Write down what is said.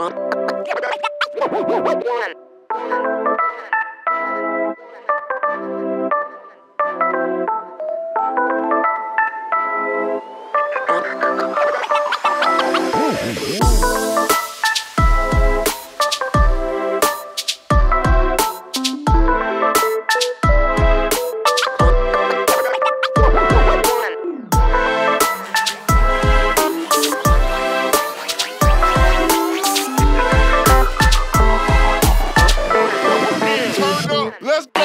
Yeah. Let's go.